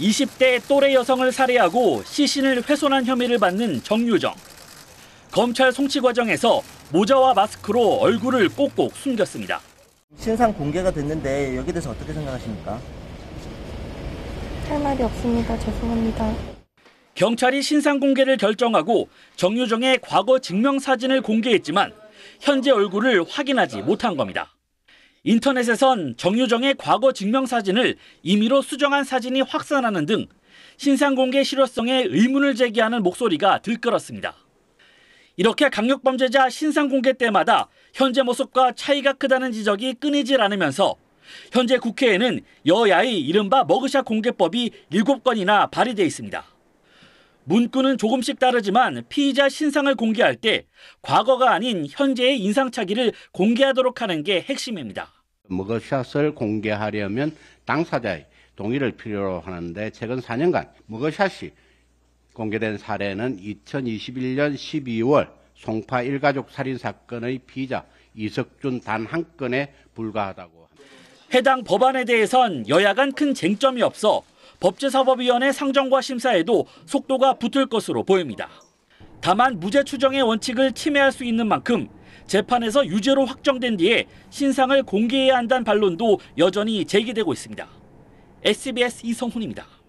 20대 또래 여성을 살해하고 시신을 훼손한 혐의를 받는 정유정. 검찰 송치 과정에서 모자와 마스크로 얼굴을 꼭꼭 숨겼습니다. 신상 공개가 됐는데 여기에 대해서 어떻게 생각하십니까? 할 말이 없습니다. 죄송합니다. 경찰이 신상 공개를 결정하고 정유정의 과거 증명 사진을 공개했지만 현재 얼굴을 확인하지 못한 겁니다. 인터넷에선 정유정의 과거 증명 사진을 임의로 수정한 사진이 확산하는 등 신상 공개 실효성에 의문을 제기하는 목소리가 들끓었습니다. 이렇게 강력범죄자 신상 공개 때마다 현재 모습과 차이가 크다는 지적이 끊이질 않으면서 현재 국회에는 여야의 이른바 머그샷 공개법이 7건이나 발의돼 있습니다. 문구는 조금씩 다르지만 피의자 신상을 공개할 때 과거가 아닌 현재의 인상착의를 공개하도록 하는 게 핵심입니다. 머그샷을 공개하려면 당사자의 동의를 필요로 하는데 최근 4년간 머그샷이 공개된 사례는 2021년 12월 송파 일가족 살인 사건의 피의자 이석준 단 한 건에 불과하다고 합니다. 해당 법안에 대해선 여야 간 큰 쟁점이 없어 법제사법위원회 상정과 심사에도 속도가 붙을 것으로 보입니다. 다만 무죄 추정의 원칙을 침해할 수 있는 만큼 재판에서 유죄로 확정된 뒤에 신상을 공개해야 한다는 반론도 여전히 제기되고 있습니다. SBS 이성훈입니다.